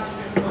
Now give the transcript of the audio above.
National